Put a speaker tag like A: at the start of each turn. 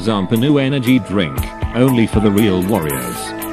A: Zampa New energy drink, only for the real warriors.